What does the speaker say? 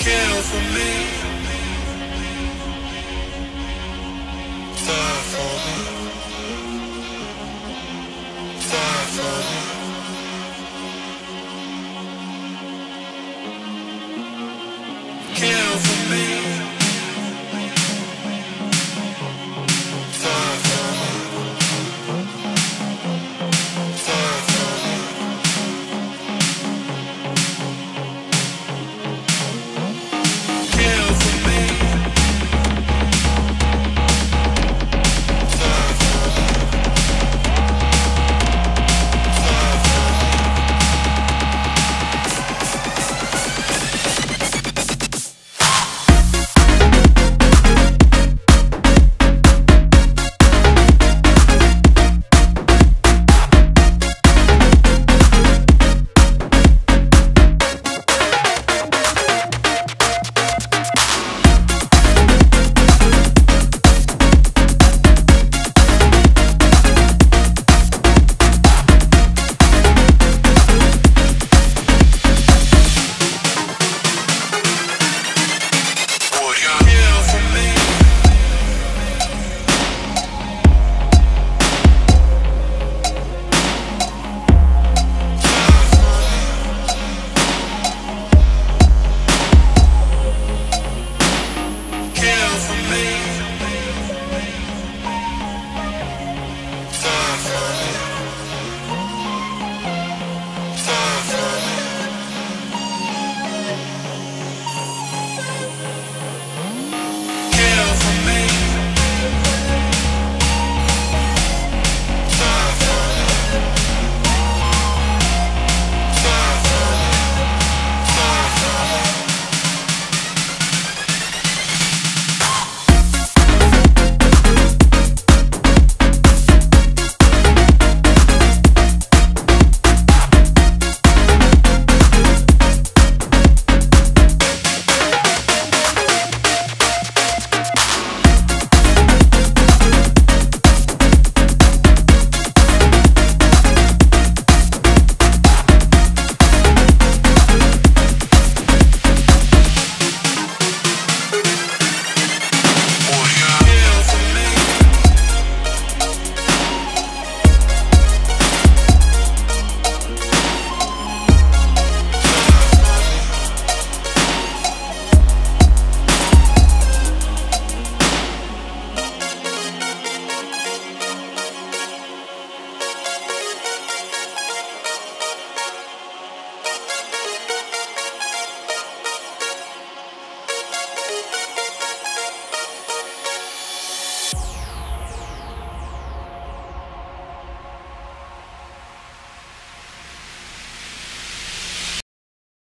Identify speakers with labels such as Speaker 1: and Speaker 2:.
Speaker 1: kill for me.